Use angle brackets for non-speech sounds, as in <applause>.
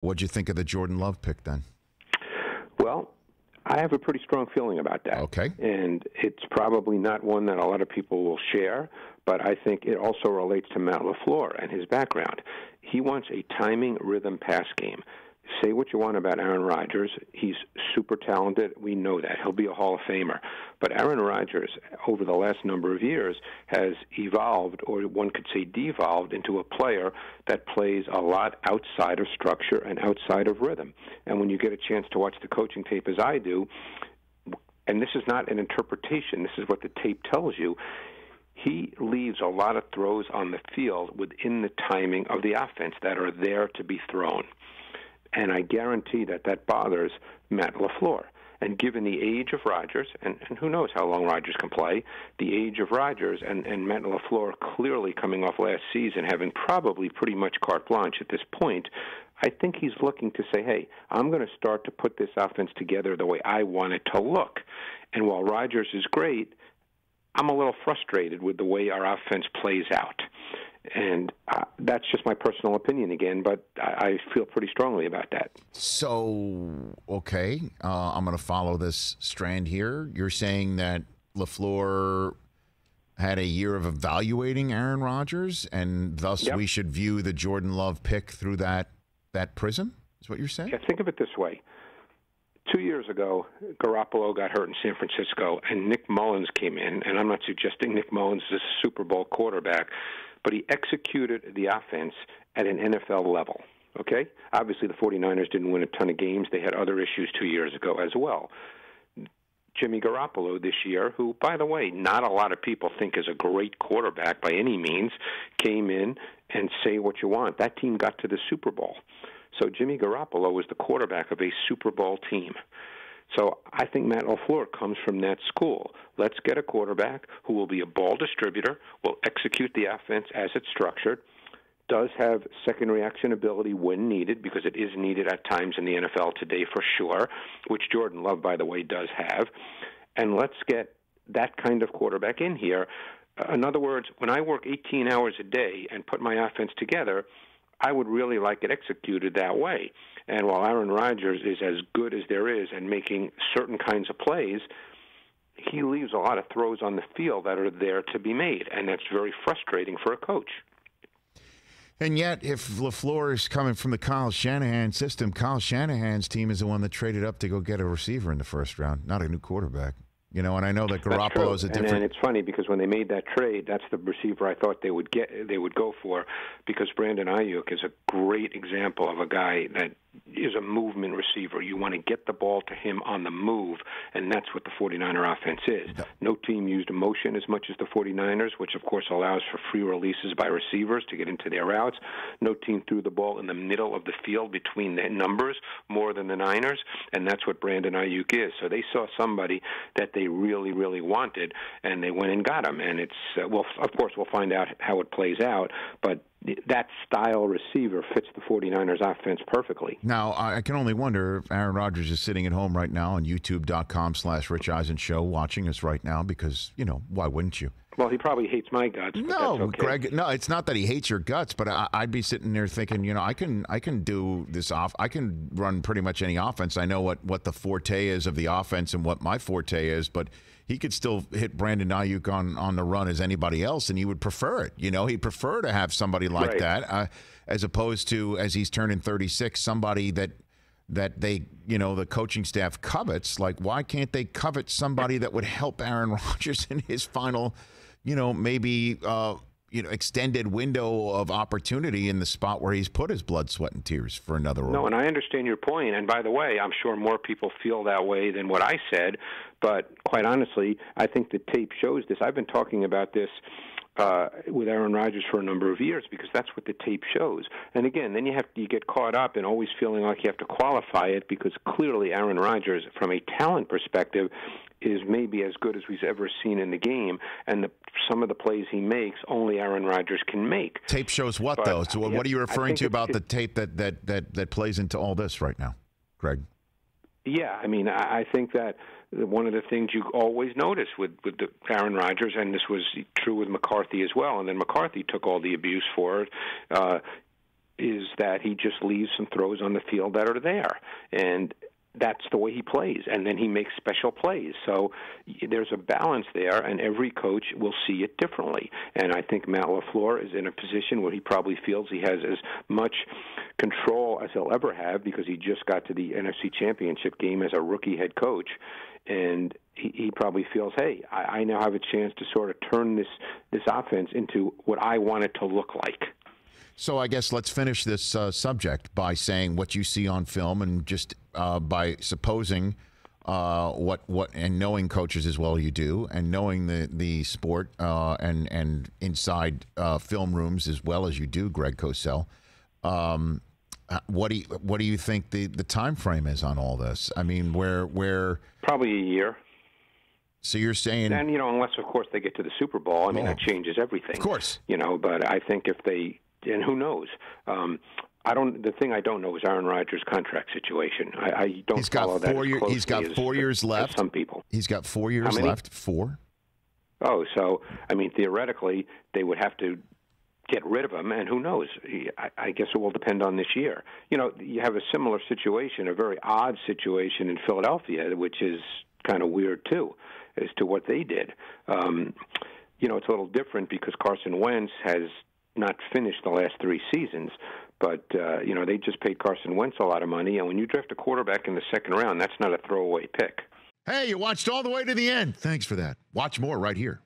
What'd you think of the Jordan Love pick then? Well, I have a pretty strong feeling about that. Okay. And it's probably not one that a lot of people will share, but I think it also relates to Matt LaFleur and his background. He wants a timing rhythm pass game say what you want about Aaron Rodgers. He's super talented. We know that. He'll be a Hall of Famer. But Aaron Rodgers, over the last number of years, has evolved, or one could say devolved, into a player that plays a lot outside of structure and outside of rhythm. And when you get a chance to watch the coaching tape, as I do, and this is not an interpretation, this is what the tape tells you he leaves a lot of throws on the field within the timing of the offense that are there to be thrown. And I guarantee that that bothers Matt LaFleur. And given the age of Rodgers, and, and who knows how long Rodgers can play, the age of Rodgers and, and Matt LaFleur clearly coming off last season, having probably pretty much carte blanche at this point, I think he's looking to say, hey, I'm going to start to put this offense together the way I want it to look. And while Rodgers is great, I'm a little frustrated with the way our offense plays out. And uh, that's just my personal opinion again, but I, I feel pretty strongly about that. So, okay, uh, I'm going to follow this strand here. You're saying that LaFleur had a year of evaluating Aaron Rodgers, and thus yep. we should view the Jordan Love pick through that that prism. Is what you're saying? Yeah, think of it this way: two years ago, Garoppolo got hurt in San Francisco, and Nick Mullens came in. And I'm not suggesting Nick Mullens is a Super Bowl quarterback, but he executed the offense at an NFL level. Okay? Obviously, the 49ers didn't win a ton of games. They had other issues two years ago as well. Jimmy Garoppolo this year, who, by the way, not a lot of people think is a great quarterback by any means, came in and say what you want. That team got to the Super Bowl. So Jimmy Garoppolo was the quarterback of a Super Bowl team. So I think Matt LaFleur comes from that school. Let's get a quarterback who will be a ball distributor, will execute the offense as it's structured, does have second reaction ability when needed because it is needed at times in the NFL today for sure, which Jordan Love, by the way, does have. And let's get that kind of quarterback in here. In other words, when I work 18 hours a day and put my offense together, I would really like it executed that way. And while Aaron Rodgers is as good as there is and making certain kinds of plays, he leaves a lot of throws on the field that are there to be made, and that's very frustrating for a coach. And yet, if LaFleur is coming from the Kyle Shanahan system, Kyle Shanahan's team is the one that traded up to go get a receiver in the first round, not a new quarterback. You know, and I know that Garoppolo is a different. And, and it's funny because when they made that trade, that's the receiver I thought they would get. They would go for because Brandon Aiyuk is a great example of a guy that is a movement receiver. You want to get the ball to him on the move, and that's what the 49er offense is. No team used motion as much as the 49ers, which of course allows for free releases by receivers to get into their routes. No team threw the ball in the middle of the field between the numbers more than the Niners, and that's what Brandon Aiyuk is. So they saw somebody that they really, really wanted, and they went and got him. And it's uh, well, of course, we'll find out how it plays out, but that style receiver fits the 49ers offense perfectly. Now, I can only wonder if Aaron Rodgers is sitting at home right now on youtube.com slash Rich Eisen Show watching us right now because, you know, why wouldn't you? Well, he probably hates my guts. no, okay. Greg. No, it's not that he hates your guts, but I, would be sitting there thinking, you know, I can, I can do this off. I can run pretty much any offense. I know what what the forte is of the offense and what my forte is, but he could still hit Brandon Aiyuk on on the run as anybody else, and he would prefer it. You know, he'd prefer to have somebody like right. that uh, as opposed to as he's turning 36, somebody that that they, you know, the coaching staff covets. Like, why can't they covet somebody that would help Aaron <laughs> Rodgers in his final, you know, maybe. Uh, you know extended window of opportunity in the spot where he's put his blood, sweat, and tears for another role. No, and I understand your point. And by the way, I'm sure more people feel that way than what I said. But quite honestly, I think the tape shows this. I've been talking about this uh, with Aaron Rodgers for a number of years because that's what the tape shows. And again, then you have to you get caught up in always feeling like you have to qualify it because clearly Aaron Rodgers, from a talent perspective, is maybe as good as we've ever seen in the game, and the, some of the plays he makes only Aaron Rodgers can make. Tape shows what but, though? So yeah, what are you referring to about the tape that, that that that plays into all this right now, Greg? Yeah, I mean, I, I think that one of the things you always notice with with the Aaron Rodgers, and this was true with McCarthy as well, and then McCarthy took all the abuse for it. Uh, is that he just leaves some throws on the field that are there, and that's the way he plays and then he makes special plays. So there's a balance there and every coach will see it differently. And i think matt lafleur is in a position where he probably feels he has as much control as he'll ever have because he just got to the nfc championship game as a rookie head coach. And he, he probably feels, hey, I, I now have a chance to sort of turn this this offense into what I want it to look like. So I guess let's finish this uh, subject by saying what you see on film, and just uh, by supposing uh, what what and knowing coaches as well you do, and knowing the the sport uh, and and inside uh, film rooms as well as you do, Greg Cosell. Um, uh, what do you, what do you think the the time frame is on all this? I mean, where where probably a year. So you're saying, and you know, unless of course they get to the Super Bowl, I mean, oh, that changes everything. Of course, you know. But I think if they and who knows? Um, I don't. The thing I don't know is Aaron Rodgers' contract situation. I, I don't he's got four that year, He's got four as, years left. Some people. He's got four years left. Four. Oh, so I mean, theoretically, they would have to get rid of him, and who knows? I, I guess it will depend on this year. You know, you have a similar situation, a very odd situation in Philadelphia, which is kind of weird too, as to what they did. Um, you know, it's a little different because Carson Wentz has not finished the last three seasons. But uh, you know they just paid Carson Wentz a lot of money, and when you draft a quarterback in the second round, that's not a throwaway pick. Hey, you watched all the way to the end. Thanks for that. Watch more right here.